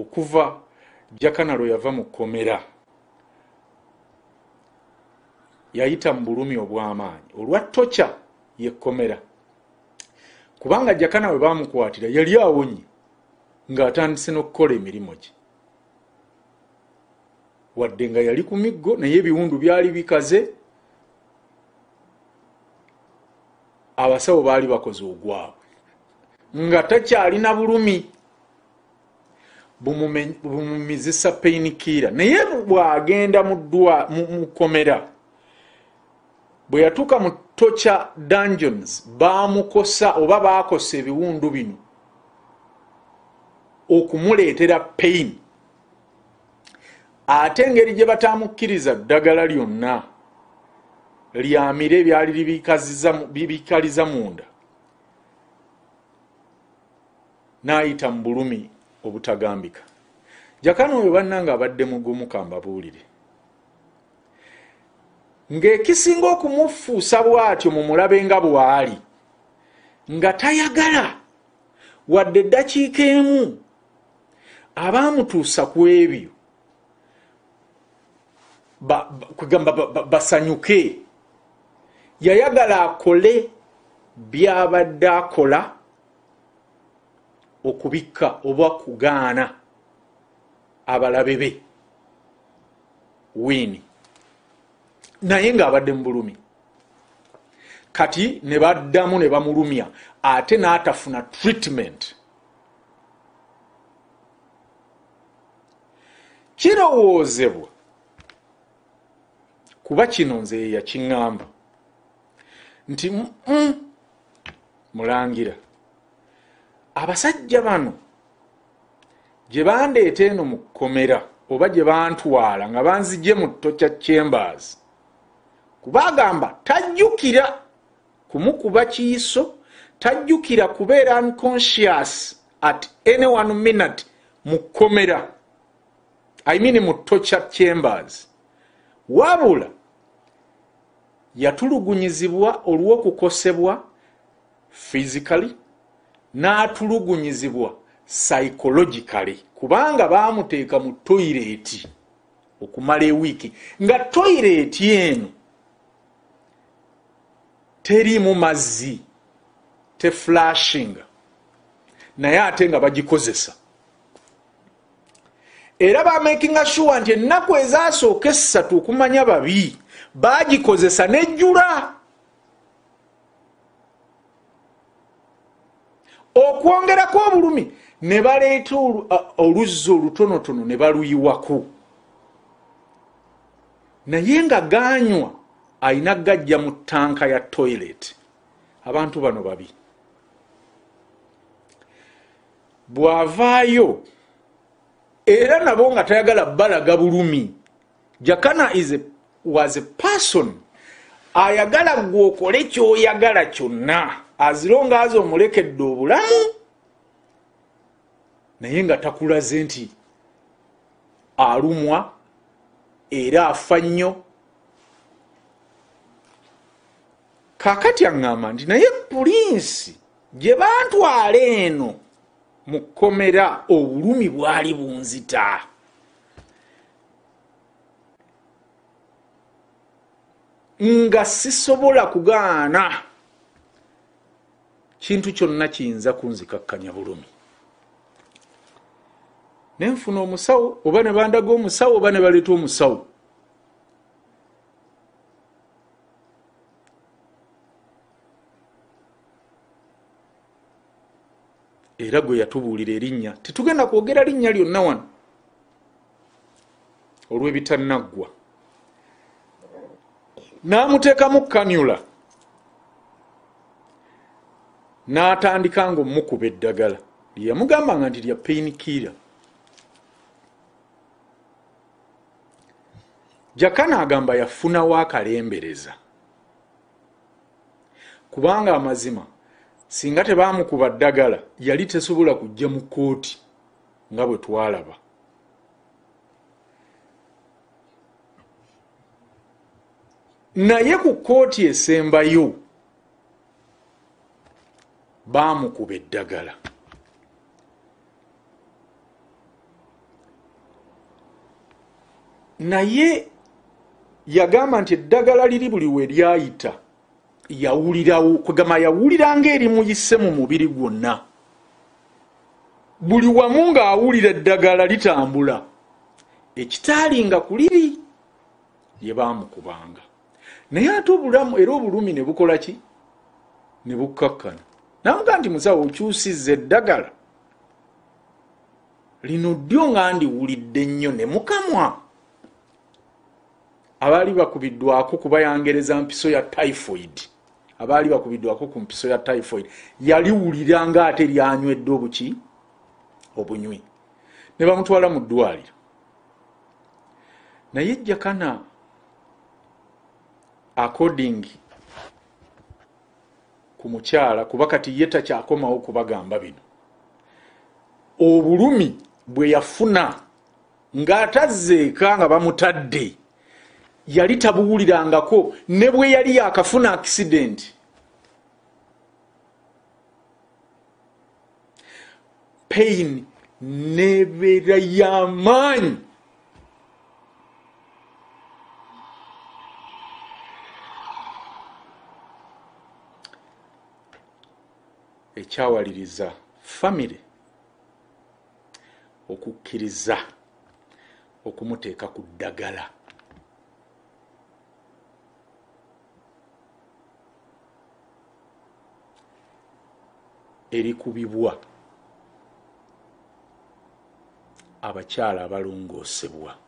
okuva jakana lwe yava mu kkomera. Yayita mu bulumi obw'amaanyi. Olwa toca yekkomera kubanga jakana bwe bamukwatira yali awonye ng'atandise n'okukola emirimu gye. Wadde nga yali ku miggo naye ebiwundu byali bikaze abasawo baali bakoze ogwabwe. Nga takyalina bulumi bumumizisa painikira naye bwagenda mukomera bwe yatuuka mu tocha dungeons bamukosa oba bakosa ebiwundu bino okumuleetera pain. Ate engeri gye batamukkiriza ddagala lyonna lyamire ebyali bibikaliza munda. N'ayita mu bulumi obutagambika. Jakana oyo banna nga abadde mugumu kambabuulire ng'ekisinga okumufuusa bw'atyo mu mulabe nga bw'ali nga tayagala wadde eddakiika emu abaamutuusa ku ebyo kwegamba basanyuke. Yayagala akole byabadde akola okubikka oba kugaana abalabe be. Wiini naye ng'abadde mu bulumi kati ne baddamu ne bamulumya ate n'atafuna treatment. Kirowoozebwa kuba kino nze yakiŋŋamba. Nti mm, mulangira abasajja bano gye bandeeta eno mu kkomera oba gye bantwala nga banzigye mu tocha chambers kubagamba tajjukira kumukuba kiiso tajjukira kubeera unconscious at any one minute mu kkomera i mean mu tocha chambers. Wabula yatulugunyizibwa olw'okukosebwa physically n'atulugunyizibwa psychologically kubanga baamuteeka mu toyireeti okumala ewiiki. Nga toyireeti eno teriimu mazzi teflashinga naye ate nga bagikozesa. Era bamakinga sure nti ennaku ezasooka essatu okumanya babi bagikozesa nejjula okwongerako obulumi ne baleeta oluzzi olutonotono ne baluyiwako. Naye nga ganywa ayina gajja mu tanka ya toilet. Abantu bano babi. Bw'avaayo era nabo nga tayagala balaga bulumi jakana is a, was a person ayagala gwe okole kyoyagala kyonna azironga azi omulekedde obulamu naye nga takulaze nti alumwa era afa nnyo. Kakati aŋŋamba nti naye pulinsi gye bantwala eno mu kkomera obulumi bwali bunzita. Nga sisobola kugaana kintu kyonna kiyinza kunzikakkanya bulumi. Nenfuna omusawo oba ne bandaga omusawo oba ne baleeta omusawo. Era gwe yatubuulira erinnya tetugenda kwogera linnya lyonna wano. Olw'ebitanaggwa n'amuteekamu kanyula n'atandika nga omukuba eddagala. Lyeyamugambanga nti lya painikira jakana agamba yafunawo akalembereza kubanga amazima singa tebamukuba ddagala yali tesobola kujja mu kooti nga bwe twalaba. Naye ku kooti esembayo bamukuba eddagala. Naye yagamba nti eddagala liri buli we lyayita yawulirawo kwegamba yawulira ngaeri muyise mu mubiri gwonna. Buli wamu ng'awulira eddagala litambula ekitaali nga ku liri lye baamukubanga. Naye ate obulamu era obulumi ne bukola ki? Ne bukkakkana namuga nti musawo okyusiza eddagala. Lino ddyo nga ndiwulidde nnyo ne mukamwa abaali bakubiddwako kubayangereza mpiso ya typhoid. Abaali bakubiddwako ku mpiso ya typhoid. Yaliwulira nga ate lyanywedde obuki? Obunywi. Ne bamutwala mu ddwaliro. Naye ejjakana according ku mukyala kuba kati ye takyakomawo kubagamba bino. Obulumi bwe yafuna ng'atazzeeka nga bamutadde yali tabuwulirangako ne bwe yali yakafuna accident. Pain nebeera y'amaanyi ekyawaliriza famire okukkiriza okumuteeka ku ddagala. Erikubibwa abakyala abalongoosebwa